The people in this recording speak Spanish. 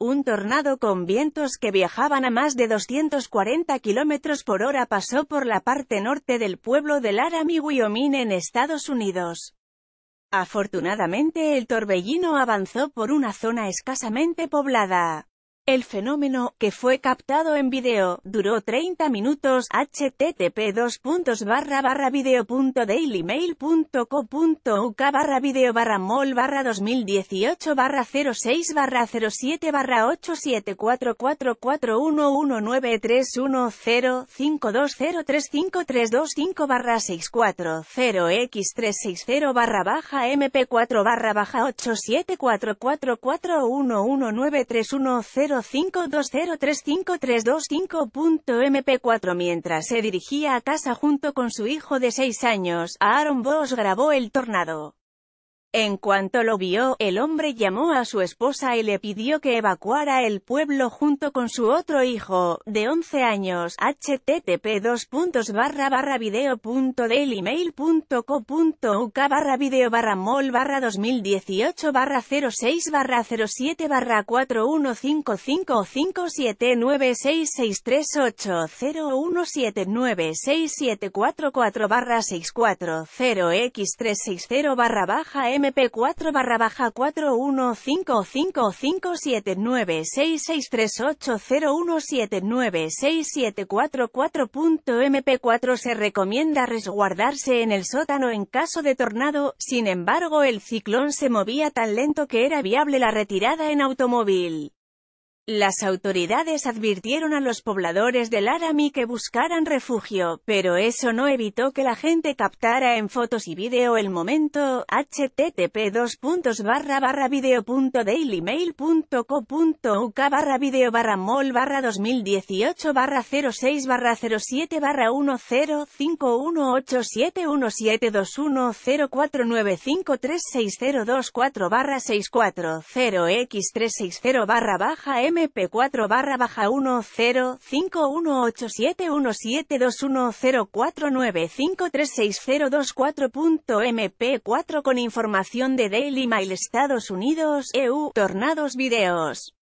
Un tornado con vientos que viajaban a más de 240 km por hora pasó por la parte norte del pueblo de Laramie, Wyoming en Estados Unidos. Afortunadamente el torbellino avanzó por una zona escasamente poblada. El fenómeno, que fue captado en video, duró 30 minutos, http video.dailymail.co.uk barra video barra mol barra 2018 barra 06 barra 07 barra 8744411931052035325 barra 640x360 barra baja mp4 barra baja 87444119310 52035325325.mp4 Mientras se dirigía a casa junto con su hijo de 6 años, Aaron Bosch grabó el tornado. En cuanto lo vio, el hombre llamó a su esposa y le pidió que evacuara el pueblo junto con su otro hijo, de 11 años, http video.dailymail.co.uk video barra mol barra 2018 barra 06 barra 07 barra 415557966380179674 barra 640x360 barra baja MP4 barra baja 4155557966380179744.mp4 se recomienda resguardarse en el sótano en caso de tornado, sin embargo el ciclón se movía tan lento que era viable la retirada en automóvil. Las autoridades advirtieron a los pobladores de Laramie que buscaran refugio, pero eso no evitó que la gente captara en fotos y vídeo el momento, http video.dailymail.co.uk barra video barra mol barra 2018 barra 06 barra 07 barra 105187172104953602 barra 640x360 barra baja m MP4 barra baja 105187172104953602.mp4 con información de Daily Mail Estados Unidos, EU, Tornados Videos.